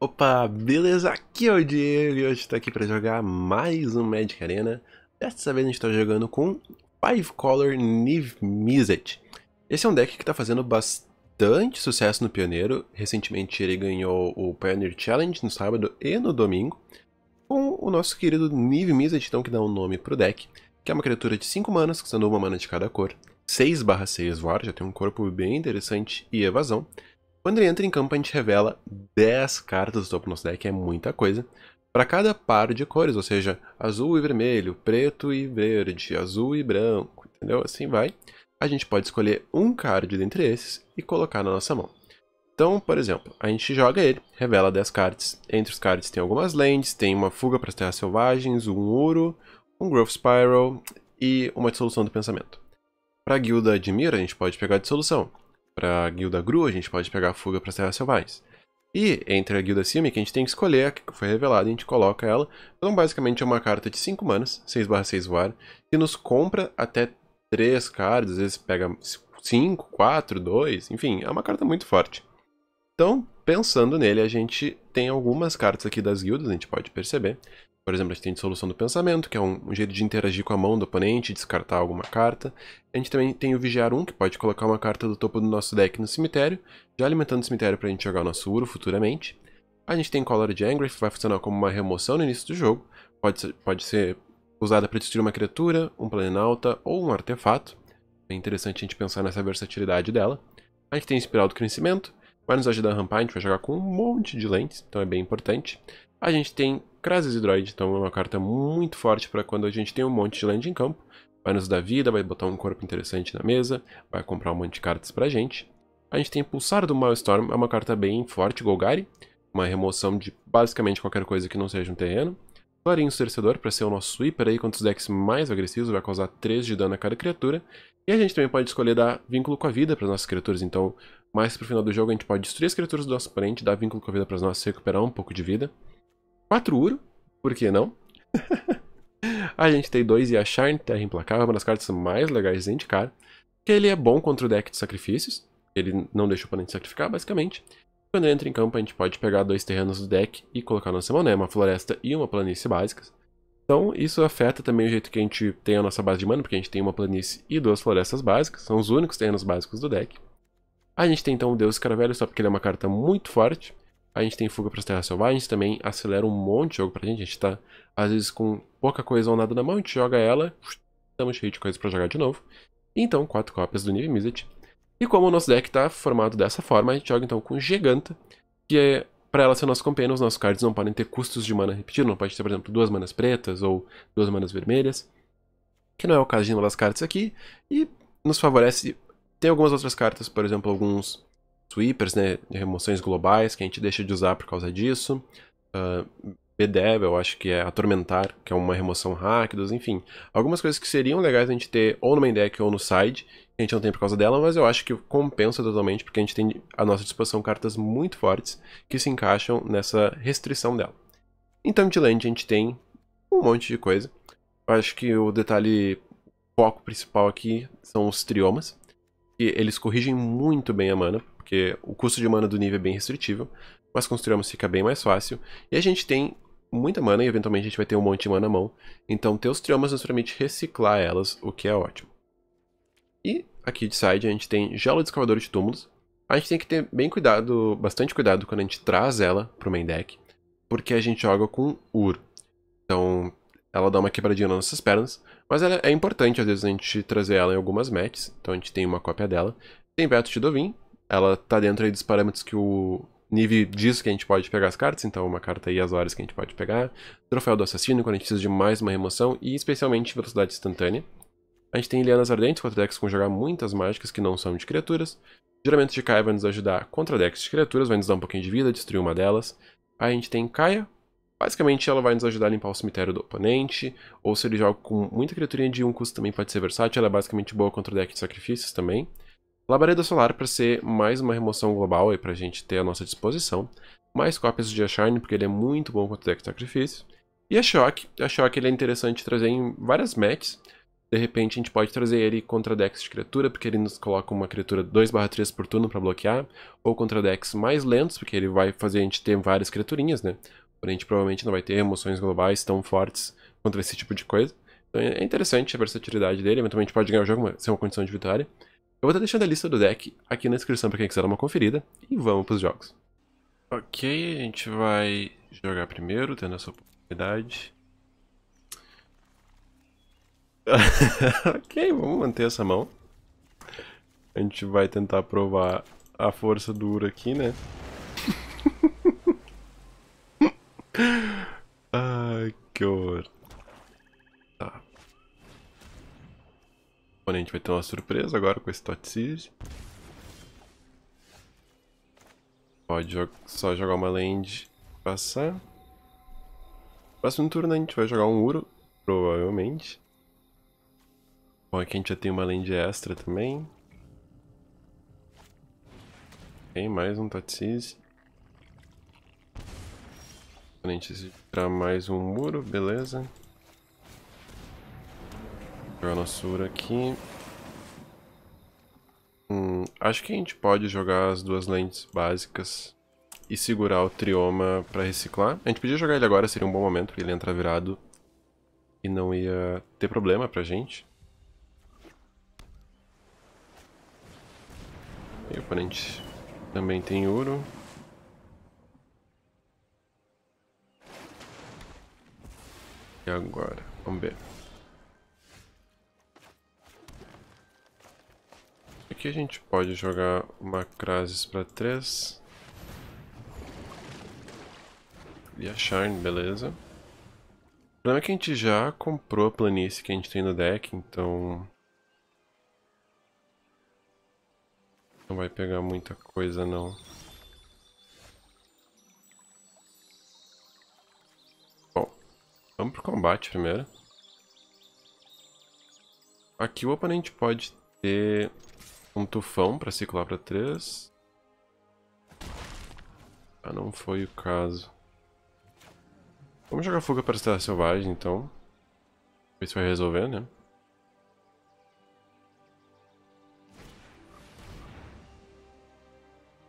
Opa, beleza? Aqui é o Diego e hoje estou aqui para jogar mais um Magic Arena. Dessa vez a gente está jogando com Five Color Niv Mizzet. Esse é um deck que está fazendo bastante sucesso no Pioneiro. Recentemente ele ganhou o Pioneer Challenge no sábado e no domingo. Com o nosso querido Niv Mizzet, então, que dá um nome para o deck. Que é uma criatura de 5 manas, custando uma mana de cada cor. 6 6 voar, já tem um corpo bem interessante e evasão. Quando ele entra em campo, a gente revela 10 cartas do topo do nosso deck, é muita coisa. Para cada par de cores, ou seja, azul e vermelho, preto e verde, azul e branco, entendeu? Assim vai. A gente pode escolher um card dentre esses e colocar na nossa mão. Então, por exemplo, a gente joga ele, revela 10 cards. Entre os cards tem algumas lands, tem uma fuga para as terras selvagens, um uro, um growth spiral e uma dissolução do pensamento. Para a guilda de Mira, a gente pode pegar a dissolução para a guilda Gru, a gente pode pegar a fuga para as Terras Selvagens. E entre a guilda Simic, a gente tem que escolher a que foi revelada e a gente coloca ela. Então, basicamente, é uma carta de 5 manas, 6/6 voar, que nos compra até 3 cards, às vezes pega 5, 4, 2, enfim, é uma carta muito forte. Então, pensando nele, a gente tem algumas cartas aqui das guildas, a gente pode perceber. Por exemplo, a gente tem dissolução do pensamento, que é um, um, jeito de interagir com a mão do oponente, descartar alguma carta. A gente também tem o Vigiar 1, que pode colocar uma carta do topo do nosso deck no cemitério, já alimentando o cemitério para a gente jogar o nosso Uro futuramente. A gente tem Color de Angry, que vai funcionar como uma remoção no início do jogo. Pode ser, pode ser usada para destruir uma criatura, um planalta ou um artefato. É interessante a gente pensar nessa versatilidade dela. A gente tem Espiral do Crescimento, vai nos ajudar a rampar, a gente vai jogar com um monte de lentes, então é bem importante. A gente tem Krasis Hydroid, então é uma carta muito forte para quando a gente tem um monte de land em campo. Vai nos dar vida, vai botar um corpo interessante na mesa, vai comprar um monte de cartas pra gente. A gente tem Pulsar do Maelstrom, é uma carta bem forte, Golgari. Uma remoção de basicamente qualquer coisa que não seja um terreno. Clarinho Cercedor, para ser o nosso sweeper aí contra os decks mais agressivos, vai causar 3 de dano a cada criatura. E a gente também pode escolher dar vínculo com a vida para as nossas criaturas, então mais pro final do jogo a gente pode destruir as criaturas do nosso oponente, dar vínculo com a vida para nós recuperar um pouco de vida. 4 Uro, por que não? a gente tem dois Yasharn, Terra Implacável, uma das cartas mais legais de indicar. Que ele é bom contra o deck de sacrifícios. Ele não deixa o oponente sacrificar, basicamente. Quando ele entra em campo, a gente pode pegar dois terrenos do deck e colocar nossa mão, né? Uma floresta e uma planície básicas. Então, isso afeta também o jeito que a gente tem a nossa base de mana, porque a gente tem uma planície e duas florestas básicas. São os únicos terrenos básicos do deck. A gente tem então o Deus Escaravelho, só porque ele é uma carta muito forte. A gente tem fuga para as terras selvagens, também acelera um monte de jogo pra gente. A gente tá, às vezes, com pouca coisa ou nada na mão, a gente joga ela, estamos cheio de coisas para jogar de novo. Então, quatro cópias do Niv Mizzet. E como o nosso deck tá formado dessa forma, a gente joga então com Giganta, que é para ela ser nosso companheiro, os nossos cards não podem ter custos de mana repetido, não pode ter, por exemplo, duas manas pretas ou duas manas vermelhas, que não é o caso de uma das cartas aqui, e nos favorece. Tem algumas outras cartas, por exemplo, alguns sweepers, né, remoções globais, que a gente deixa de usar por causa disso. Uh, eu acho que é Atormentar, que é uma remoção rápidos, enfim. Algumas coisas que seriam legais a gente ter ou no main deck ou no side, a gente não tem por causa dela, mas eu acho que compensa totalmente, porque a gente tem à nossa disposição cartas muito fortes que se encaixam nessa restrição dela. De land a gente tem um monte de coisa. Eu acho que o detalhe foco principal aqui são os triomas, que eles corrigem muito bem a mana, porque o custo de mana do nível é bem restritivo, mas com os fica bem mais fácil. E a gente tem muita mana e eventualmente a gente vai ter um monte de mana na mão. Então ter os triomas nos permite reciclar elas, o que é ótimo. E aqui de side a gente tem Gelo de Escavador de Túmulos. A gente tem que ter bem cuidado, bastante cuidado quando a gente traz ela pro main deck, porque a gente joga com Ur. Então ela dá uma quebradinha nas nossas pernas, mas ela é importante às vezes a gente trazer ela em algumas matches, então a gente tem uma cópia dela. Tem Veto de Dovin, ela tá dentro aí dos parâmetros que o Nive diz que a gente pode pegar as cartas, então uma carta aí as horas que a gente pode pegar. Troféu do Assassino, quando a gente precisa de mais uma remoção, e especialmente velocidade instantânea. A gente tem Lianas Ardentes, contra decks com jogar muitas mágicas que não são de criaturas. Juramento de Kaia vai nos ajudar contra decks de criaturas, vai nos dar um pouquinho de vida, destruir uma delas. Aí a gente tem Kaia, basicamente ela vai nos ajudar a limpar o cemitério do oponente, ou se ele joga com muita criaturinha de um custo também pode ser versátil, ela é basicamente boa contra deck de sacrifícios também. Labareda Solar para ser mais uma remoção global para a gente ter à nossa disposição. Mais cópias de Ashine, porque ele é muito bom contra o deck de sacrifício. E a Shock. A Shock ele é interessante trazer em várias matches. De repente a gente pode trazer ele contra decks de criatura, porque ele nos coloca uma criatura 2/3 por turno para bloquear, ou contra decks mais lentos, porque ele vai fazer a gente ter várias criaturinhas, né? A gente provavelmente não vai ter emoções globais tão fortes contra esse tipo de coisa. Então é interessante a versatilidade dele, eventualmente pode ganhar o jogo, ser uma condição de vitória. Eu vou estar deixando a lista do deck aqui na descrição para quem quiser dar uma conferida, e vamos para os jogos. Ok, a gente vai jogar primeiro, tendo essa oportunidade. ok, vamos manter essa mão. A gente vai tentar provar a força dura aqui, né? Ai, que horror. Tá. O oponente vai ter uma surpresa agora com esse Totsiz. Pode jo só jogar uma land passar. Próximo turno a gente vai jogar um Uro, provavelmente. Bom, aqui a gente já tem uma land extra também. Ok, mais um Tatsiz. A gente tirar mais um muro, beleza. Jogar nosso Uro aqui. Hum, acho que a gente pode jogar as duas lentes básicas e segurar o Trioma pra reciclar. A gente podia jogar ele agora, seria um bom momento, porque ele entra virado e não ia ter problema pra gente. E o oponente também tem Uro. E agora? Vamos ver. Aqui a gente pode jogar uma Krasis para 3. E a Shine, beleza. O problema é que a gente já comprou a planície que a gente tem no deck, então... Não vai pegar muita coisa não. Vamos pro combate primeiro. Aqui o oponente pode ter um tufão para ciclar para 3. Ah, não foi o caso. Vamos jogar fuga para Estrela Selvagem, então. Ver se vai resolver, né?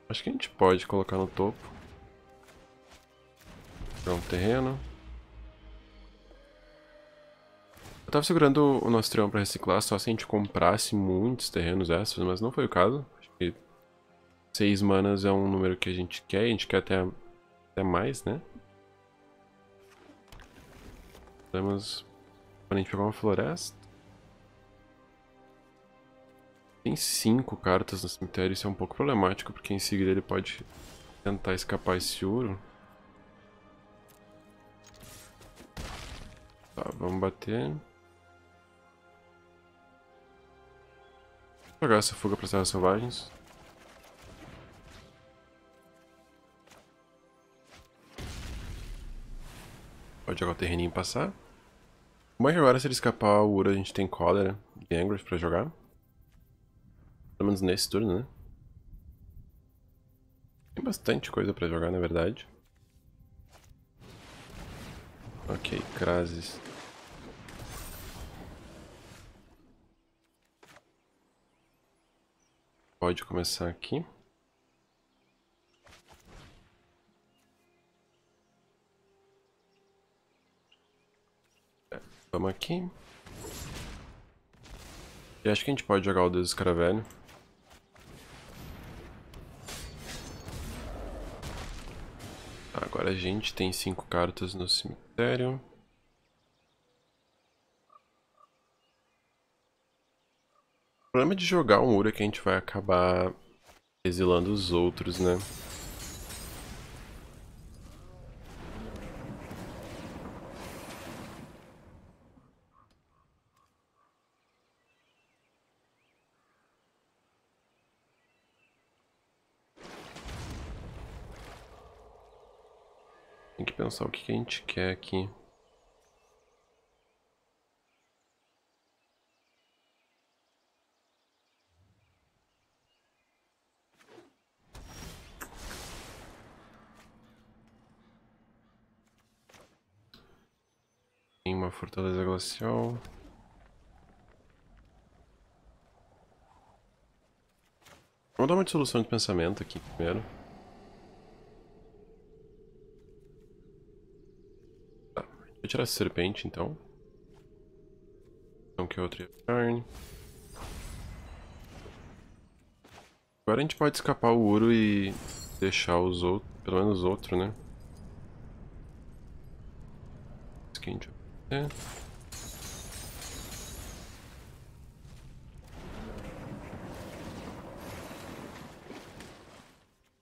Acho que a gente pode colocar no topo. Pegar um terreno. Eu tava segurando o nosso trião pra reciclar só se a gente comprasse muitos terrenos extras, mas não foi o caso. Acho que 6 manas é um número que a gente quer, a gente quer até, até mais, né? Podemos... a gente pegar uma floresta. Tem cinco cartas no cemitério, isso é um pouco problemático, porque em seguida ele pode tentar escapar esse ouro. Tá, vamos bater. Jogar essa fuga para as terras selvagens. Pode jogar o terreninho passar. É que agora se ele escapar o Ura a gente tem cólera e Anguish pra jogar. Pelo menos nesse turno, né? Tem bastante coisa pra jogar, na verdade. Ok, Krasis. Pode começar aqui. É, vamos aqui. E acho que a gente pode jogar o Deus Escaravelho. Agora a gente tem cinco cartas no cemitério. Problema de jogar um Ura é que a gente vai acabar exilando os outros, né? Tem que pensar o que a gente quer aqui. Fortaleza glacial. Vou dar uma dissolução de pensamento aqui primeiro. Tá, vou tirar essa serpente então. Então que é outra carne. Agora a gente pode escapar o ouro e deixar os outros, pelo menos outro, né? Seguinte fazer.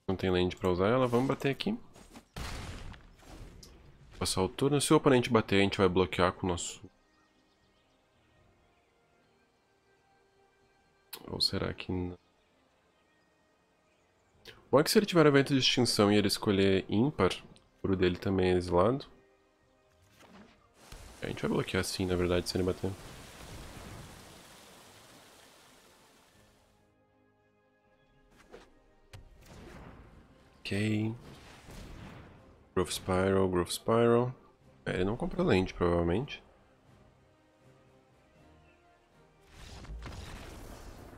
Não tem land pra usar ela, vamos bater aqui. Passar o turno. Se o oponente bater, a gente vai bloquear com o nosso... Ou será que não? Bom é que se ele tiver evento de extinção e ele escolher ímpar, o dele também é exilado. A gente vai bloquear sim, na verdade, se ele bater. Ok. Growth Spiral, Growth Spiral. É, ele não comprou lente, provavelmente.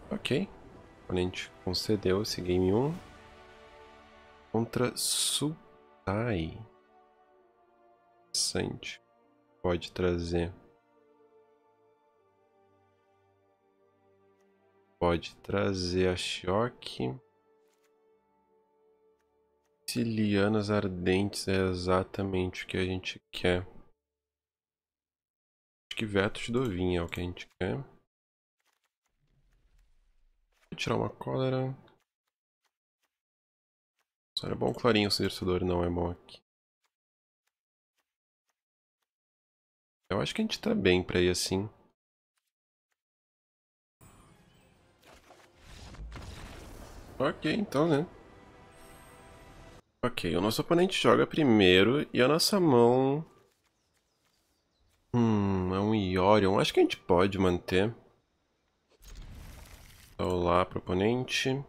Ok. O oponente concedeu esse game 1. Contra Sultai. Interessante. Pode trazer. Pode trazer a Shioki. Sicilianas ardentes é exatamente o que a gente quer. Acho que veto de Dovin é o que a gente quer. Vou tirar uma cólera. Só é bom clarinho o Cercedor não é bom aqui. Eu acho que a gente tá bem pra ir assim. Ok, então, né? Ok, o nosso oponente joga primeiro e a nossa mão... Hum, é um Iorion. Acho que a gente pode manter. Olá pro oponente.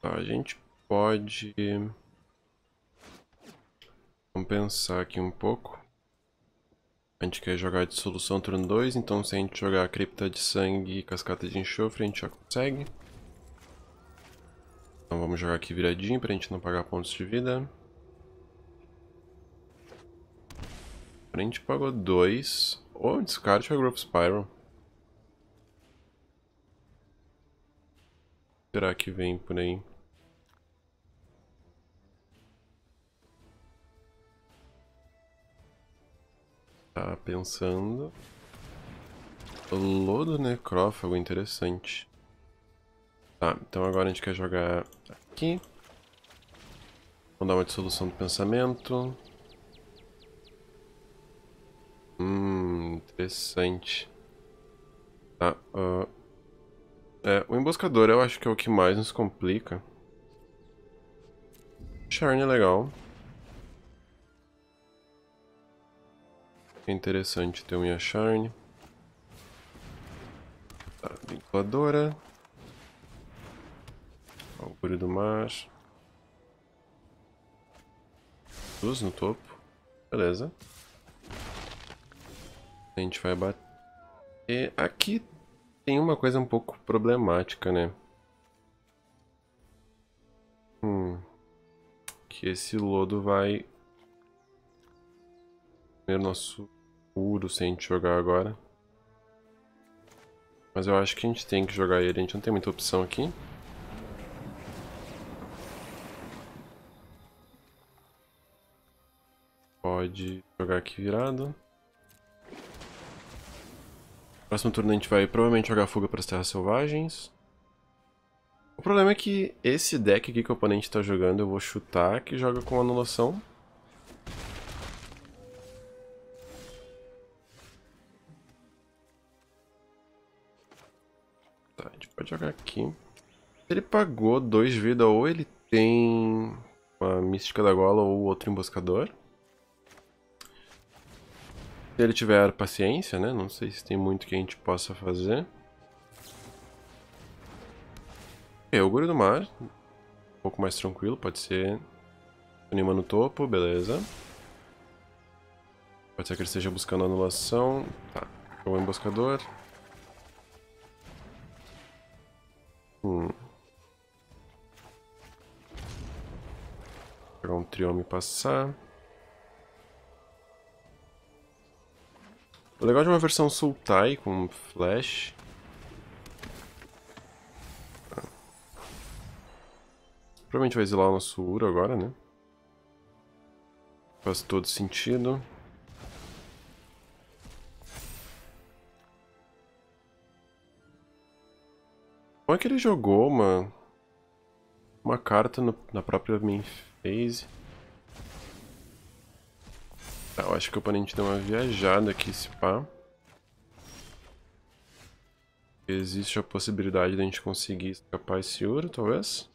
Tá, a gente pode... Vamos pensar aqui um pouco. A gente quer jogar de solução turno 2, então se a gente jogar Cripta de Sangue e Cascata de Enxofre, a gente já consegue. Então vamos jogar aqui viradinho pra gente não pagar pontos de vida. A gente pagou dois. Ou oh, descarte a Growth Spiral. Será que vem por aí? Pensando. Lodo necrófago, interessante. Tá, então agora a gente quer jogar aqui. Vamos dar uma dissolução do pensamento. Hum, interessante. Tá, uh, é, o emboscador eu acho que é o que mais nos complica. Charne é legal. É interessante ter uma Charne. Tá, vinculadora. Augúrio do mar. Luz no topo. Beleza. A gente vai bater. Aqui tem uma coisa um pouco problemática, né? Hum. Que esse lodo vai... Comer nosso puro se a gente jogar agora. Mas eu acho que a gente tem que jogar ele, a gente não tem muita opção aqui. pode jogar aqui virado. Próximo turno a gente vai provavelmente jogar Fuga para as Terras Selvagens. O problema é que esse deck aqui que o oponente está jogando eu vou chutar que joga com anulação. Pode jogar aqui. Ele pagou 2 vida ou ele tem uma Mística da Gola ou outro Emboscador. Se ele tiver paciência, né? Não sei se tem muito que a gente possa fazer. É, o Guru do Mar. Um pouco mais tranquilo, pode ser. Anima no topo, beleza. Pode ser que ele esteja buscando anulação. Tá, o emboscador. Hum. Vou pegar um triome e passar. O legal de uma versão Sultai com Flash Provavelmente vai exilar o nosso Uro agora, né? Faz todo sentido. Como é que ele jogou uma, uma carta no, na própria main phase? Tá, eu acho que o oponente deu uma viajada aqui, se pá. Existe a possibilidade de a gente conseguir escapar esse ouro, talvez?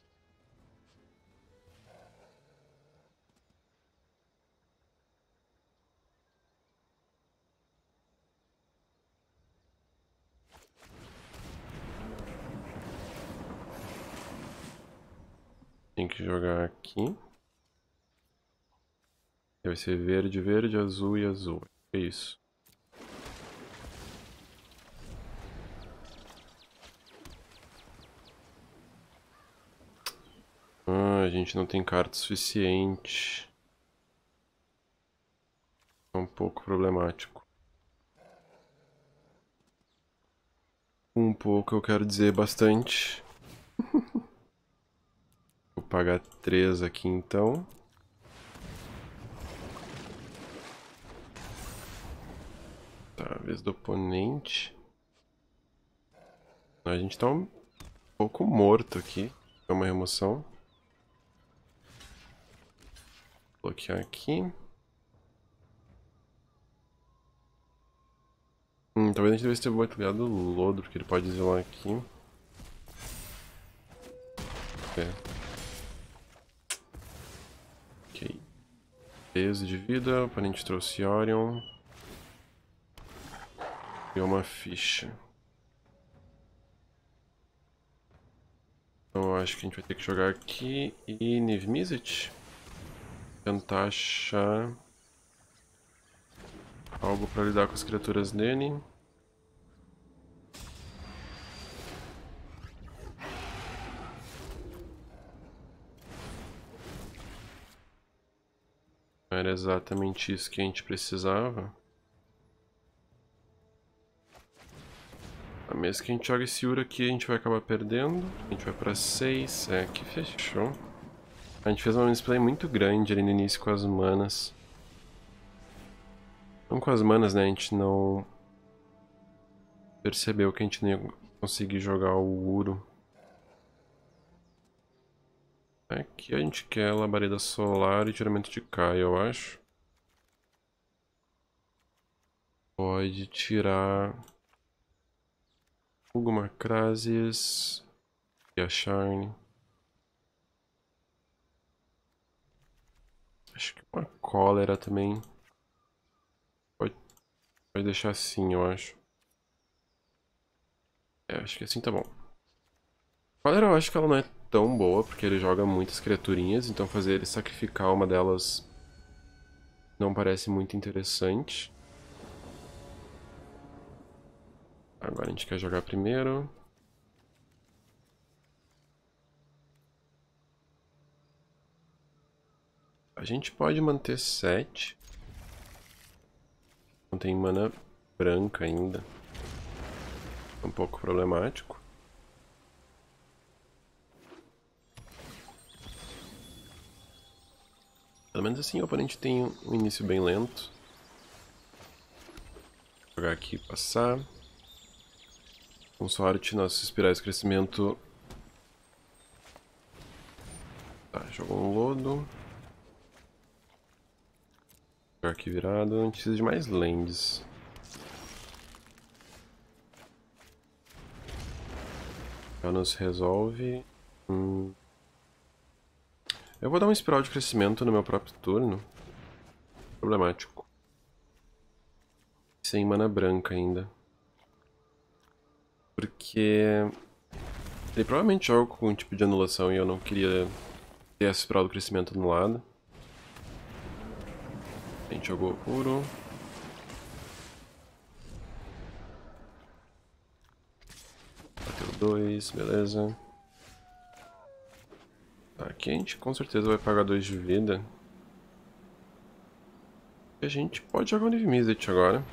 Tem que jogar aqui. Vai ser verde, verde, azul e azul. É isso. Ah, a gente não tem carta suficiente. É um pouco problemático. Um pouco, eu quero dizer bastante. Pagar 3 aqui então. vez do oponente. A gente tá um pouco morto aqui. É uma remoção. Bloquear aqui. Hum, talvez a gente devesse ter bloqueado o lodo, porque ele pode isolar aqui. É. 13 de vida, o trouxe Orion. E uma ficha. Então acho que a gente vai ter que jogar aqui e Nivmizet. Tentar achar algo para lidar com as criaturas dele. Era exatamente isso que a gente precisava. A mesmo que a gente joga esse Ura aqui, a gente vai acabar perdendo. A gente vai pra 6. É, que fechou. A gente fez uma misplay muito grande ali no início com as manas. Não com as manas, né? A gente não percebeu que a gente não ia conseguir jogar o Uro. Aqui a gente quer labareda solar e tiramento de Kai, eu acho. Pode tirar... Hugo Macrases e a Shine. Acho que uma cólera também. Pode, pode deixar assim, eu acho. É, acho que assim tá bom. Cólera eu acho que ela não é tão boa, porque ele joga muitas criaturinhas, então fazer ele sacrificar uma delas não parece muito interessante. Agora a gente quer jogar primeiro. A gente pode manter 7. Não tem mana branca ainda. É um pouco problemático. Pelo menos assim o oponente tem um início bem lento. Vou jogar aqui e passar. Com sorte, nossos espirais de crescimento... Tá, jogou um lodo. Jogar aqui virado. Gente precisa de mais lands. Já nos resolve. Hum. Eu vou dar um espiral de crescimento no meu próprio turno. Problemático. Sem mana branca ainda. Porque ele provavelmente joga com um tipo de anulação e eu não queria ter essa espiral do crescimento anulado. A gente jogou puro. Bateu dois, beleza. Aqui a gente com certeza vai pagar 2 de vida. E a gente pode jogar o Niv Mizzet agora.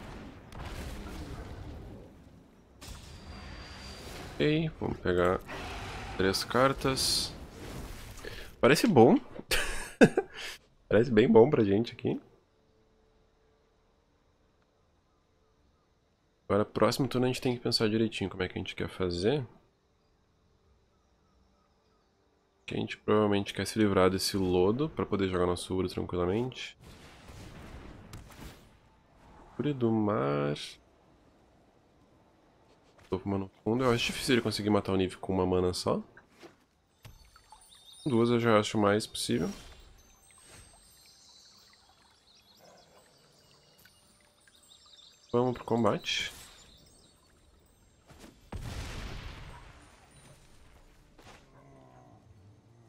Ok, vamos pegar três cartas. Parece bom. Parece bem bom pra gente aqui. Agora, próximo turno a gente tem que pensar direitinho como é que a gente quer fazer. Que a gente provavelmente quer se livrar desse lodo para poder jogar nosso Uro tranquilamente. Fúria do mar... Topo no fundo. Eu acho difícil ele conseguir matar o Nive com uma mana só. Duas eu já acho mais possível. Vamos pro combate.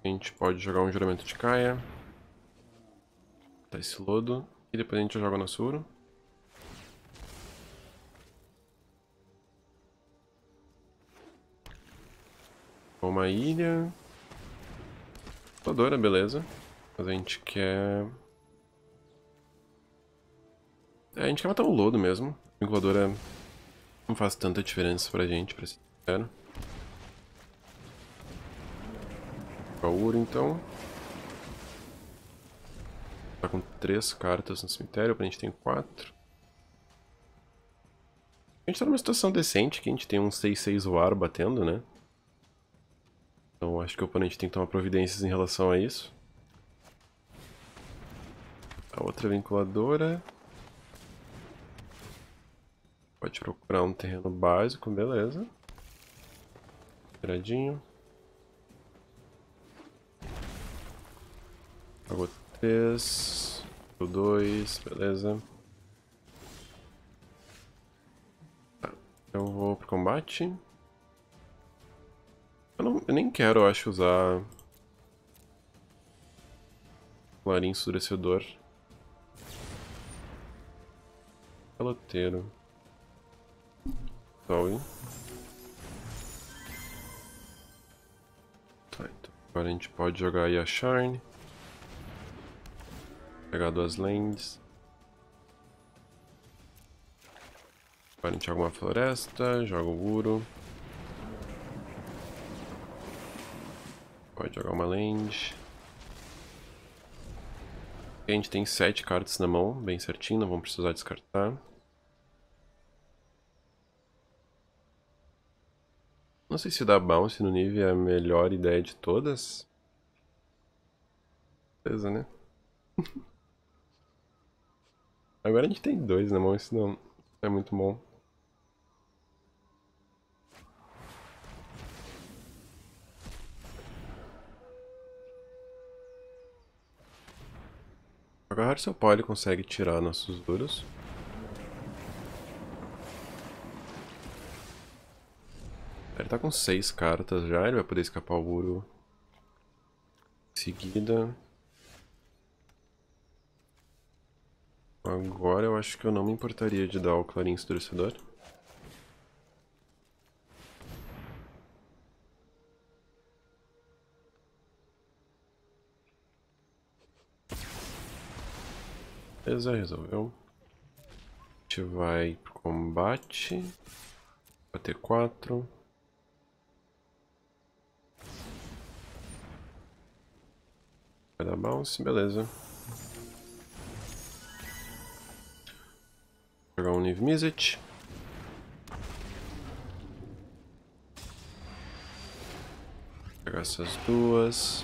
A gente pode jogar um juramento de Kaia. Tá esse lodo. E depois a gente joga no Suro. Uma ilha. Voadora, beleza. Mas a gente quer... É, a gente quer matar o lodo mesmo. Vinculadora não faz tanta diferença pra gente, pra ser sincero. Kauro, então. Tá com três cartas no cemitério, a gente tem quatro. A gente tá numa situação decente, que a gente tem um 6-6 voar batendo, né? Então acho que o oponente tem que tomar providências em relação a isso. A outra vinculadora. Pode procurar um terreno básico, beleza. Viradinho. Pagou 3. Pagou 2, beleza. Tá, eu vou pro combate. Eu, não, eu nem quero, eu acho, usar... Clarim ensurecedor. Peloteiro. Solve. Tá, então agora a gente pode jogar aí a Sharn. Pegar duas lands. Agora a gente joga uma floresta, joga o Uro. Pode jogar uma land. A gente tem sete cartas na mão, bem certinho, não vamos precisar descartar. Não sei se dar bounce no nível é a melhor ideia de todas. Beleza, né? Agora a gente tem dois na mão, isso não é muito bom. Agora seu pó ele consegue tirar nossos duros. Ele tá com seis cartas já, ele vai poder escapar o muro em seguida. Agora eu acho que eu não me importaria de dar o clarim escurecedor. Beleza, resolveu. A gente vai pro combate. Bater 4. Vai dar bounce, beleza. Jogar um Niv Mizzet. Pegar essas duas.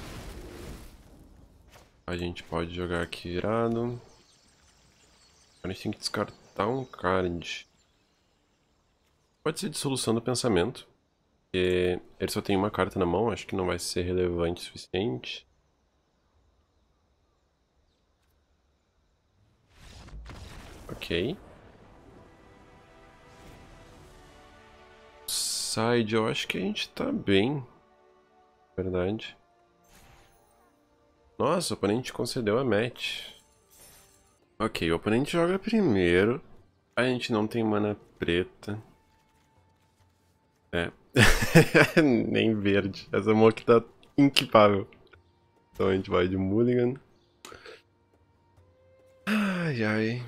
A gente pode jogar aqui virado. A gente tem que descartar um card. Pode ser dissolução do pensamento. Porque ele só tem uma carta na mão, acho que não vai ser relevante o suficiente. Ok. Side, eu acho que a gente tá bem. Verdade. Nossa, o oponente concedeu a match. Ok, o oponente joga primeiro. A gente não tem mana preta. É. Nem verde. Essa aqui tá inquipável. Então a gente vai de Mulligan. Ai, ai.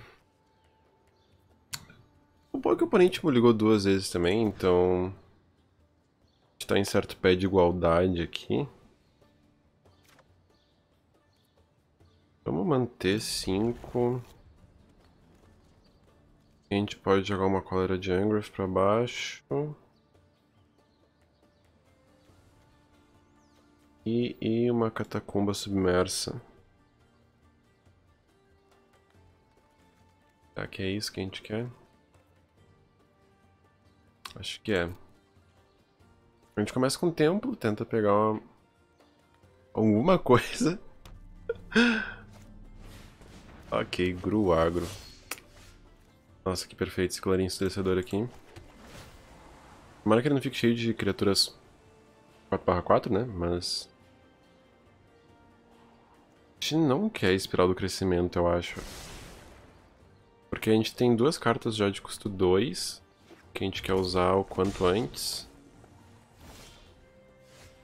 O bom é que o oponente me ligou duas vezes também, então... A gente tá em certo pé de igualdade aqui. Vamos manter 5. A gente pode jogar uma cólera de Angrath pra baixo. E, e uma catacumba submersa. Será que é isso que a gente quer? Acho que é. A gente começa com o templo, tenta pegar uma... alguma coisa. ok, Gru Agro. Nossa, que perfeito esse clarinho estabelecedor aqui. Tomara que ele não fique cheio de criaturas 4/4, né? Mas... A gente não quer espiral do crescimento, eu acho. Porque a gente tem duas cartas já de custo 2, que a gente quer usar o quanto antes.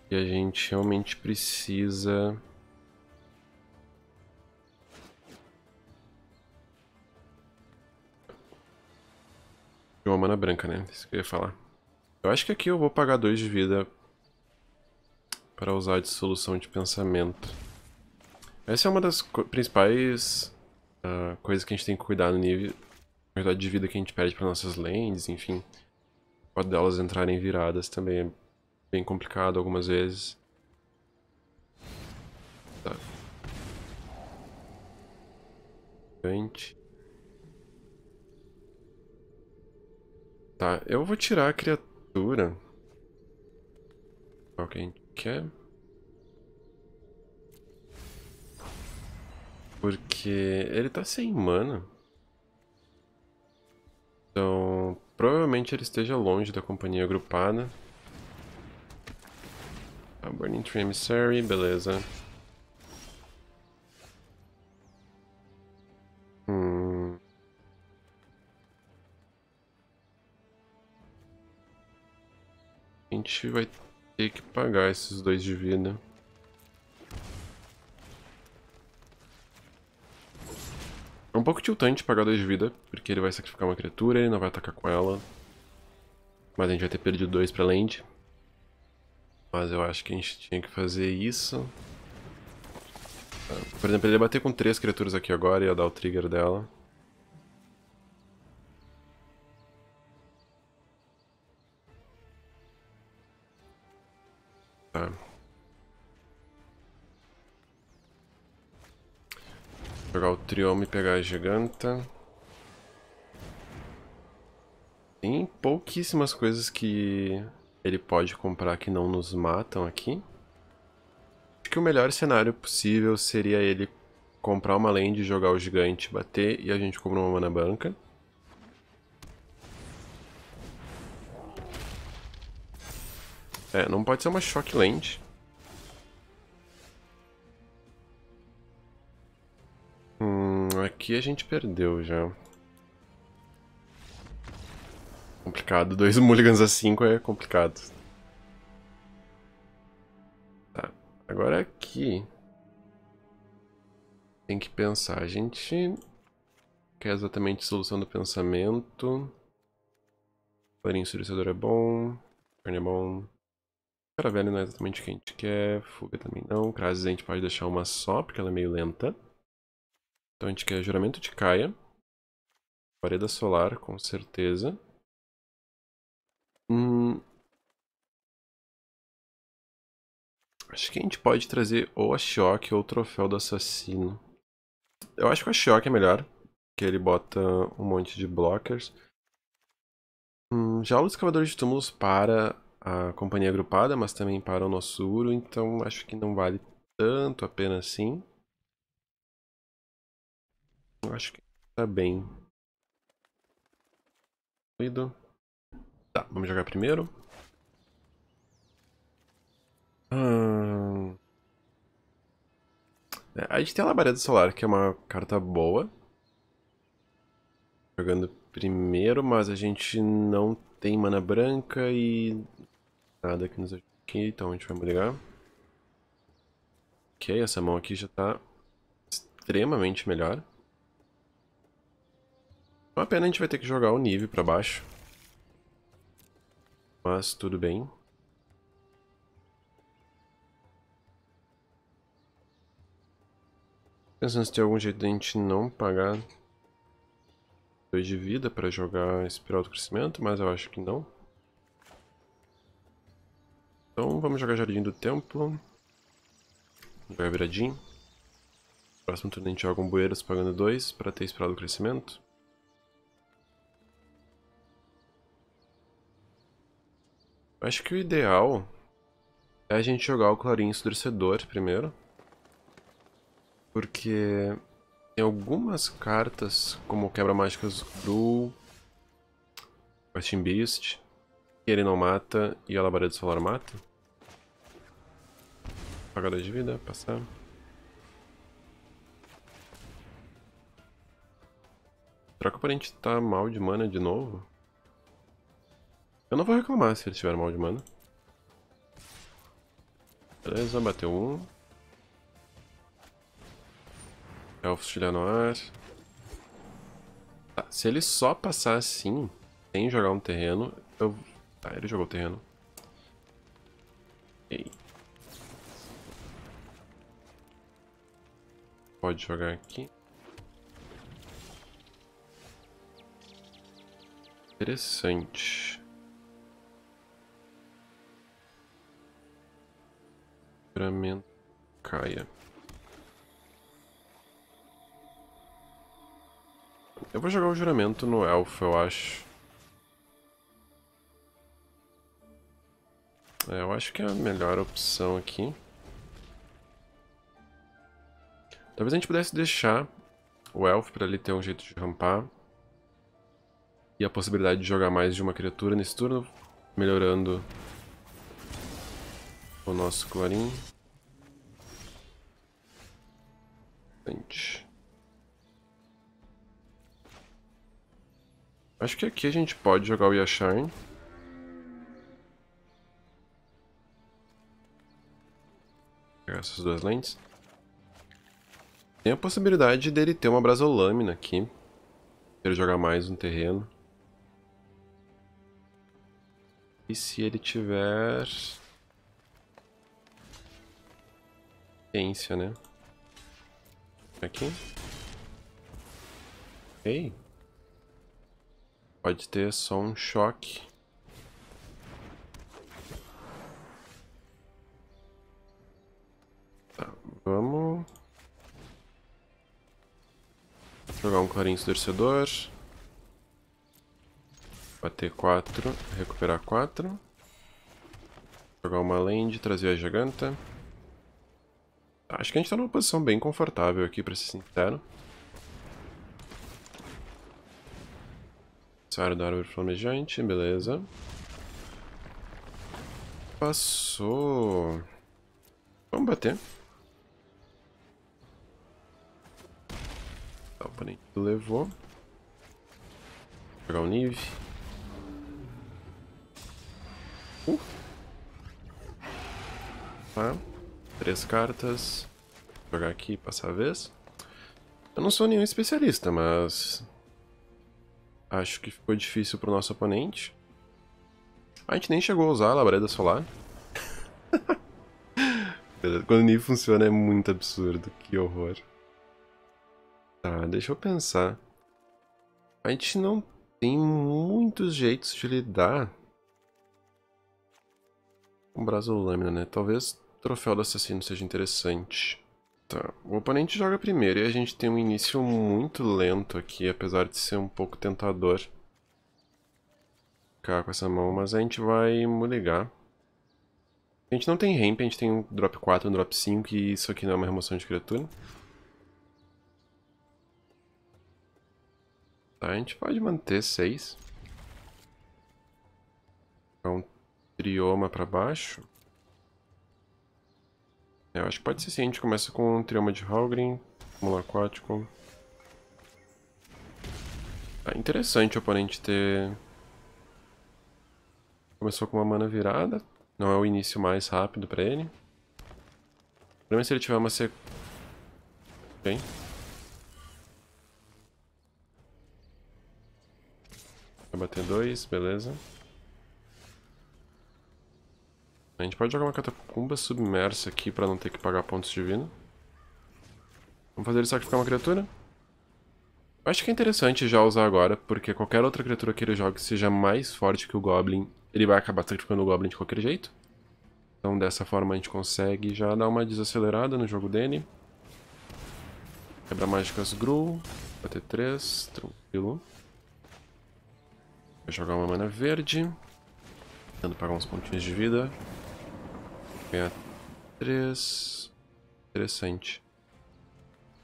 E a gente realmente precisa... De uma mana branca, né? Isso que eu ia falar. Eu acho que aqui eu vou pagar 2 de vida para usar de solução de pensamento. Essa é uma das principais uh, coisas que a gente tem que cuidar no nível, quantidade de vida que a gente perde para nossas lands, enfim. Pode delas entrarem viradas também é bem complicado algumas vezes. Tá. Tá, eu vou tirar a criatura. Qual que a gente quer? Porque ele tá sem mana. Então, provavelmente ele esteja longe da companhia agrupada. A Burning Tree Emissary, beleza. Hum. A gente vai ter que pagar esses dois de vida. É um pouco tiltante pagar dois de vida, porque ele vai sacrificar uma criatura, ele não vai atacar com ela. Mas a gente vai ter perdido dois pra land. Mas eu acho que a gente tinha que fazer isso. Por exemplo, ele ia bater com três criaturas aqui agora, ia dar o trigger dela. Tá. Jogar o Triome e pegar a Giganta. Tem pouquíssimas coisas que ele pode comprar que não nos matam aqui. Acho que o melhor cenário possível seria ele comprar uma land, jogar o gigante, bater e a gente compra uma mana banca. É, não pode ser uma Shock Land. Hum, aqui a gente perdeu já. Complicado. Dois mulligans a 5 é complicado. Tá. Agora aqui... Tem que pensar. A gente quer exatamente solução do pensamento. Clarinho Suricador é bom. Carne é bom. Caravela não é exatamente o que a gente quer. Fuga também não. Crases a gente pode deixar uma só, porque ela é meio lenta. Então a gente quer juramento de Caia. Pareda solar, com certeza. Hum... Acho que a gente pode trazer ou a Shock ou o Troféu do Assassino. Eu acho que a Shock é melhor, que ele bota um monte de blockers. Hum, já o Escavador de Túmulos para a companhia agrupada, mas também para o nosso Uro, então acho que não vale tanto a pena assim. Eu acho que tá bem. Cuido. Tá, vamos jogar primeiro. Hum... É, a gente tem a Labareda Solar, que é uma carta boa. Jogando primeiro, mas a gente não tem mana branca e nada que nos ajude aqui, então a gente vai ligar. Ok, essa mão aqui já tá extremamente melhor. Uma pena a gente vai ter que jogar o nível pra baixo. Mas tudo bem. Pensando se tem algum jeito de a gente não pagar 2 de vida para jogar Espiral do Crescimento, mas eu acho que não. Então vamos jogar Jardim do Templo. Jogar viradinho. Próximo turno a gente joga um Bueiros pagando 2 para ter Espiral do Crescimento. Acho que o ideal é a gente jogar o Clarim Ensurdecedor primeiro. Porque tem algumas cartas, como Quebra-Mágicas Cru, Questing Beast, que ele não mata e a Labareda Solar mata. Apagada de vida, passar. Será que o oponente tá mal de mana de novo? Eu não vou reclamar se ele estiver mal de mana. Beleza, bateu um. Elfos estiver no ar. Tá, se ele só passar assim, sem jogar um terreno, eu... Tá, ele jogou o terreno. Ei. Pode jogar aqui. Interessante. Juramento caia. Eu vou jogar o juramento no elfo, eu acho. É, eu acho que é a melhor opção aqui. Talvez a gente pudesse deixar o elfo para ele ter um jeito de rampar. E a possibilidade de jogar mais de uma criatura nesse turno, melhorando o nosso clarim. Acho que aqui a gente pode jogar o Yasharn. Pegar essas duas lentes. Tem a possibilidade dele ter uma brasolâmina aqui. Se ele jogar mais no terreno. E se ele tiver... Ciência, né? Aqui. Ok. Pode ter só um choque. Tá, vamos... Jogar um clarim esclarecedor. Bater 4, recuperar 4. Jogar uma land, trazer a giganta. Acho que a gente tá numa posição bem confortável aqui, pra ser sincero. Saio da árvore flamejante, beleza. Passou. Vamos bater. Tá, o oponente levou. Vou jogar o Nive. Uh. Tá. Três cartas. Vou jogar aqui e passar a vez. Eu não sou nenhum especialista, mas... Acho que ficou difícil pro nosso oponente. A gente nem chegou a usar a labareda solar. Quando o nível funciona é muito absurdo. Que horror. Tá, deixa eu pensar. A gente não tem muitos jeitos de lidar com Brasolâmina, né? Talvez Troféu do Assassino seja interessante. Tá, o oponente joga primeiro e a gente tem um início muito lento aqui, apesar de ser um pouco tentador. Ficar com essa mão, mas a gente vai muligar. A gente não tem ramp, a gente tem um drop 4 um drop 5 e isso aqui não é uma remoção de criatura. Tá, a gente pode manter 6. Um trioma pra baixo. É, eu acho que pode ser sim. A gente começa com um Trioma de Halgrim, Mulo Aquático. Ah, interessante o oponente ter... Começou com uma mana virada. Não é o início mais rápido pra ele. problema é se ele tiver uma sequência. Ok. Vai bater dois, beleza. A gente pode jogar uma catacumba submersa aqui pra não ter que pagar pontos vida. Vamos fazer ele sacrificar uma criatura? Acho que é interessante já usar agora, porque qualquer outra criatura que ele jogue seja mais forte que o Goblin, ele vai acabar sacrificando o Goblin de qualquer jeito. Então dessa forma a gente consegue já dar uma desacelerada no jogo dele. Quebra mágicas Gru, bater 3, tranquilo. Vou jogar uma mana verde, tentando pagar uns pontinhos de vida. Ganhar 3. Interessante.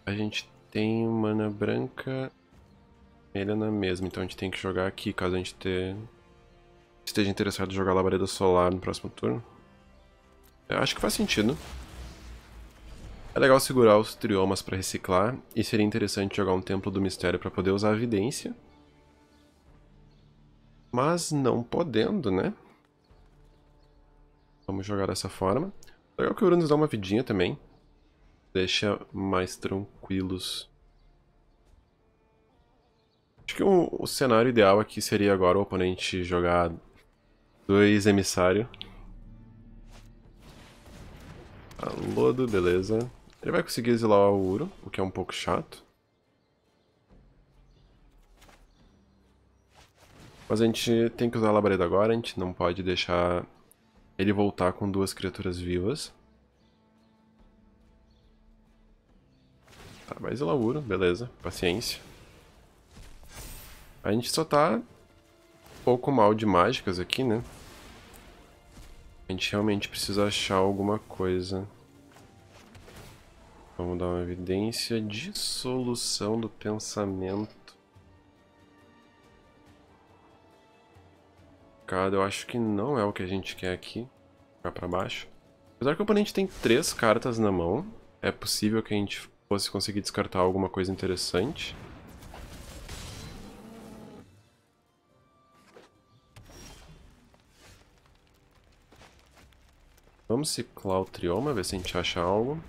A gente tem mana branca é na mesma, então a gente tem que jogar aqui caso a gente ter... esteja interessado em jogar Labareda Solar no próximo turno. Eu acho que faz sentido. É legal segurar os triomas para reciclar, e seria interessante jogar um Templo do Mistério para poder usar a evidência. Mas não podendo, né? Vamos jogar dessa forma. Legal que o Uranus dá uma vidinha também. Deixa mais tranquilos. Acho que o, o cenário ideal aqui seria agora o oponente jogar dois emissários Lodo, beleza. Ele vai conseguir exilar o Uro, o que é um pouco chato. Mas a gente tem que usar a labareda agora, a gente não pode deixar ele voltar com duas criaturas vivas. Tá, vai exilar o Uro, beleza, paciência. A gente só tá um pouco mal de mágicas aqui, né? A gente realmente precisa achar alguma coisa. Vamos dar uma evidência. Dissolução do pensamento. Cada, eu acho que não é o que a gente quer aqui. Ficar pra baixo. Apesar que o oponente tem três cartas na mão, é possível que a gente fosse conseguir descartar alguma coisa interessante. Vamos ciclar o trioma, ver se a gente acha algo.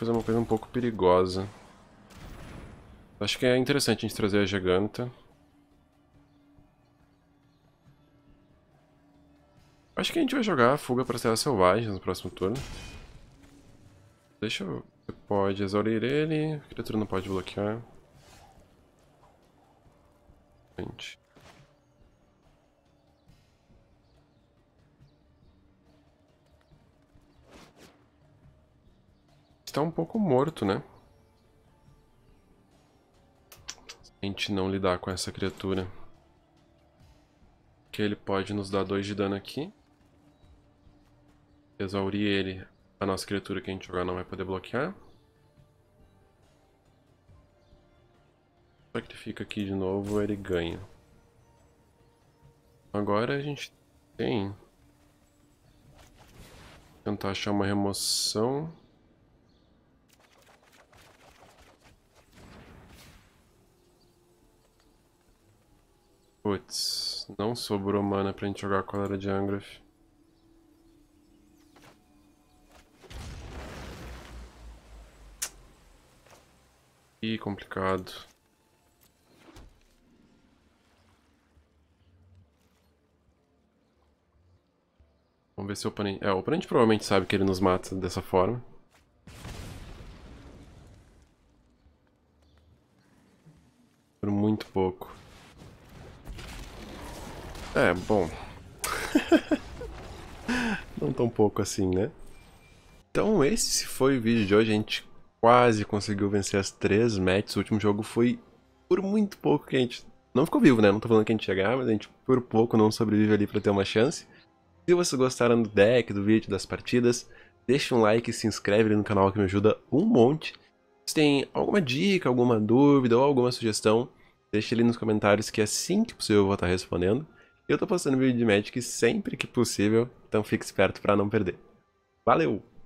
Fazer uma coisa um pouco perigosa. Acho que é interessante a gente trazer a giganta. Acho que a gente vai jogar a fuga para as terras selvagens no próximo turno. Deixa eu você pode exaurir ele, a criatura não pode bloquear. Gente. Está um pouco morto, né? Se a gente não lidar com essa criatura. Que ele pode nos dar 2 de dano aqui. Exaurir ele a nossa criatura que a gente jogar não vai poder bloquear. Sacrifica aqui de novo, ele ganha. Agora a gente tem... Tentar achar uma remoção. Putz, não sobrou mana pra gente jogar com a de Angrath. Ih, complicado. Vamos ver se o oponente... É, o oponente provavelmente sabe que ele nos mata dessa forma. Por muito pouco. É, bom. Não tão pouco assim, né? Então esse foi o vídeo de hoje, a gente quase conseguiu vencer as três matches. O último jogo foi por muito pouco que a gente não ficou vivo, né? Não tô falando que a gente ia ganhar, mas a gente por pouco não sobrevive ali para ter uma chance. Se vocês gostaram do deck, do vídeo, das partidas, deixa um like e se inscreve ali no canal que me ajuda um monte. Se tem alguma dica, alguma dúvida ou alguma sugestão, deixa ali nos comentários que assim que possível eu vou estar respondendo. Eu tô postando vídeo de Magic sempre que possível, então fique esperto para não perder. Valeu!